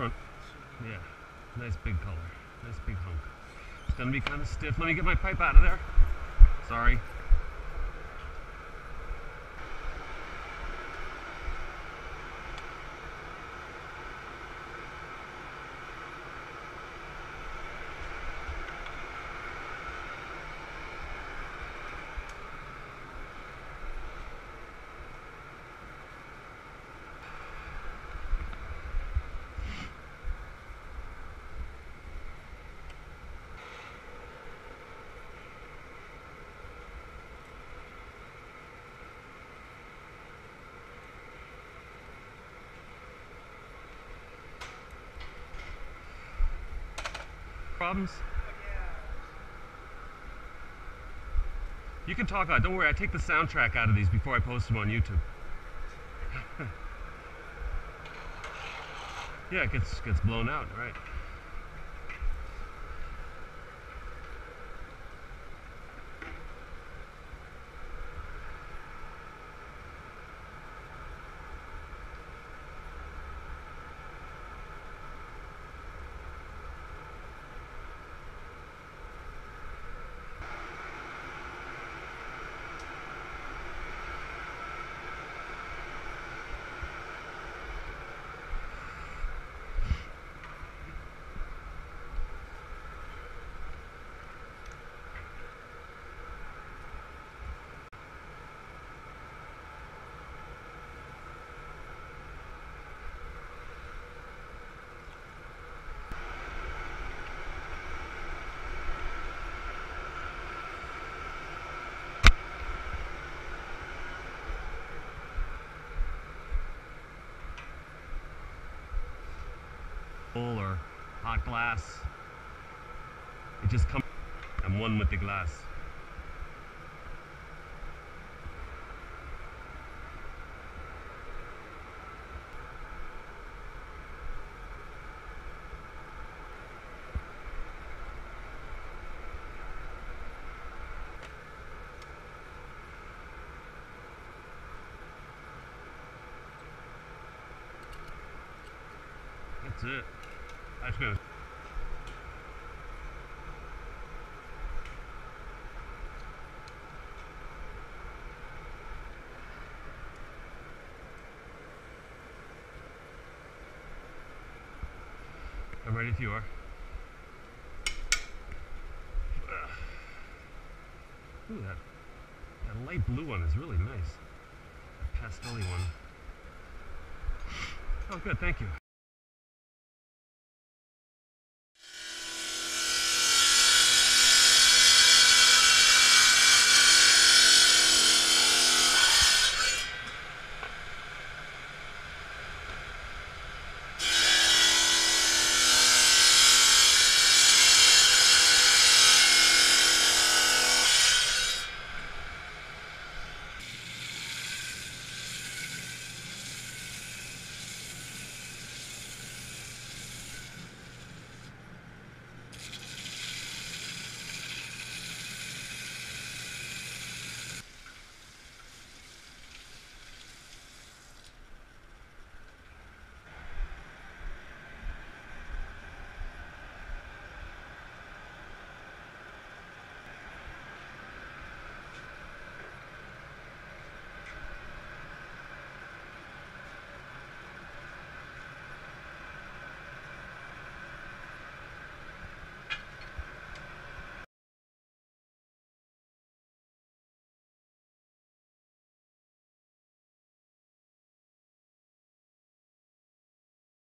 front. Yeah, nice big color. Nice big hunk. It's gonna be kind of stiff. Let me get my pipe out of there. Sorry. Problems? You can talk out. Don't worry. I take the soundtrack out of these before I post them on YouTube. yeah, it gets gets blown out, right? Hot glass. It just comes. I'm one with the glass. That's it. That's good. I'm ready if you are. Ooh, that, that light blue one is really nice. That pastel one. Oh, good, thank you.